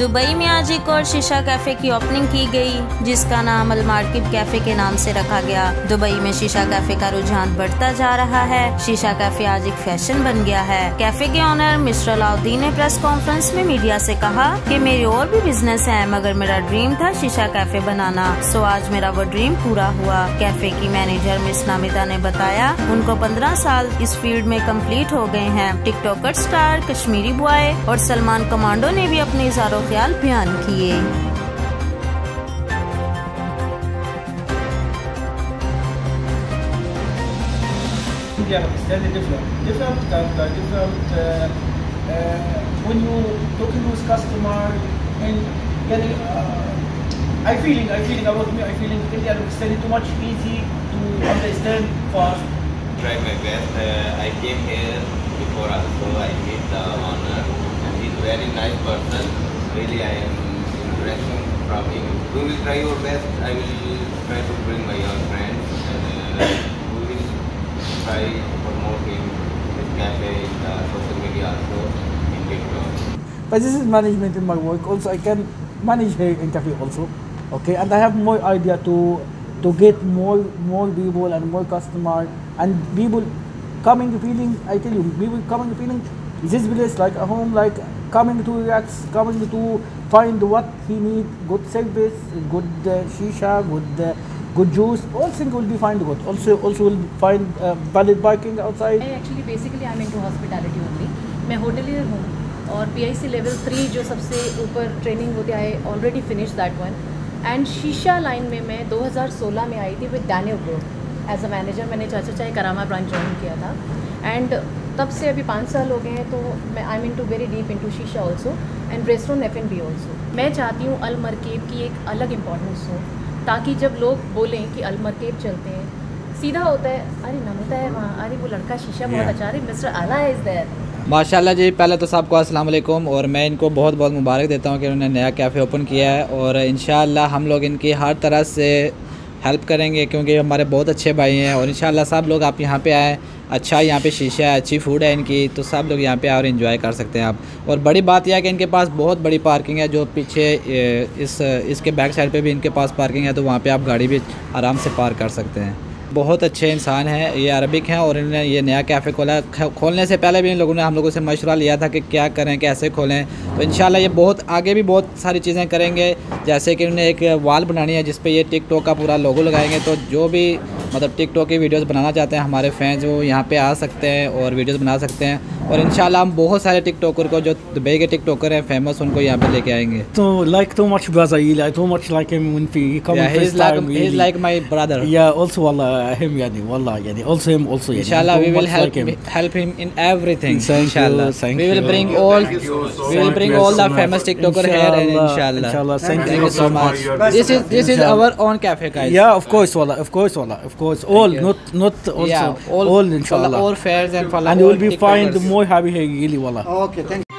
Dubai में आज एक और शीशा कैफ़े की ओपनिंग की गई, जिसका नाम अल मार्केट कैफ़े के नाम से रखा गया। दुबई में शीशा कैफ़े का रुझान बढ़ता जा रहा है। शीशा कैफ़े आज एक फ़ैशन बन गया है। कैफ़े के ऑनर मिस्टर अलाउद्दीन ने प्रेस कॉन्फ्रेंस में मीडिया से कहा कि, मेरे और भी बिज़नेस है, मगर मेरा ड्रीम था शीशा कैफ़े बनाना। सो आज मेरा वो ड्रीम पूरा हुआ। कैफ़े की मैनेजर मिस नामिदा ने बताया, उनको पंद्रह साल इस फ़ील्ड में कंप्लीट हो गए हैं। टिकटॉकर स्टार, कश्मीरी बॉय और सलमान कमांडो ने भी अपने इजारो ख्याल बयान किए India Pakistan is different. Different culture, different. Uh, uh, when you talking with customer and getting, uh, I feeling, I feeling about me, I feeling India Pakistan is too much easy to understand fast. try my best. Uh, I came here before also. I meet the owner, and he's very nice person. Really, I am impressed from him. We will try your best. I will try to bring my young friends, and uh, we will try to promote him his cafe in the social media also in TikTok. But this is management in my work. Also, I can manage here in cafe also. Okay, and I have more idea to to get more more people and more customer and people coming feeling. I tell you, people coming feeling this place like a home, like coming to relax, coming to find what he need, good service, good uh, shisha, good. Uh, Good juice, all things will be find good. Also, also will find uh, valid parking outside. Actually basically I am into hospitality only मैं hotelier हूँ और PIC level three जो सबसे ऊपर training होती है already finish that one and शीशा line में मैं 2016 में आई थी with Daniel group as a manager मैंने चाचा चाहे करामा ब्रांच ज्वाइन किया था एंड तब से अभी पाँच साल हो गए हैं तो मैं I mean to very deep into शीशा also and restaurant F N B also मैं चाहती हूँ अल मरकेब की एक अलग इंपॉर्टेंस हो ताकि जब लोग बोलें कि अल मरकेब चलते हैं सीधा होता है अरे नमिता है वहाँ अरे वो लड़का शीशा बहुत अच्छा अरे मिस्टर आला इज़ देयर माशाल्लाह जी पहले तो सबको अस्सलाम वालेकुम और मैं इनको बहुत बहुत मुबारक देता हूँ कि उन्होंने नया कैफ़े ओपन किया है और इन हम लोग इनकी हर तरह से हेल्प करेंगे क्योंकि हमारे बहुत अच्छे भाई हैं और इन सब लोग आप यहाँ पे आएँ अच्छा यहाँ पे शीशा है, अच्छी फ़ूड है इनकी तो सब लोग यहाँ पे आए और इन्जॉय कर सकते हैं आप। और बड़ी बात यह है कि इनके पास बहुत बड़ी पार्किंग है जो पीछे इस, इसके बैक साइड पर भी इनके पास पार्किंग है तो वहाँ पर आप गाड़ी भी आराम से पार्क कर सकते हैं। बहुत अच्छे इंसान हैं, ये अरबिक हैं और इन्होंने ये नया कैफ़े खोला खोलने से पहले भी इन लोगों ने हम लोगों से मशवरा लिया था कि क्या करें, कैसे खोलें। तो इन ये बहुत आगे भी बहुत सारी चीज़ें करेंगे, जैसे कि उन्होंने एक वाल बनानी है जिस पर ये टिकटॉक का पूरा लोगो लगाएँगे। तो जो भी मतलब टिकटॉक की वीडियोस बनाना चाहते हैं हमारे फैंस वो यहाँ पे आ सकते हैं और वीडियोस बना सकते हैं। और इन हम बहुत सारे टिकटॉकर को जो दुबई के टिकटॉकर हैं फ़ेमस उनको यहाँ पे लेके आएँगे। तो लाइक तो मच ब्राजाइल आई तो much like him in come is like is like my brother या आल्सो वाला हिम यानी वाला यानी आल्सो हिम आल्सो यानी इंशाल्लाह we will help help him in everything इंशाल्लाह thank you we will bring all we will bring all the famous TikToker here इंशाल्लाह इंशाल्लाह thank you so much this is this is our own cafe guys या of course वाला of course वाला course. All, not not also yeah, all, all inshallah. All fairs and, and you will be find more happy here, really, wallah. Okay, thank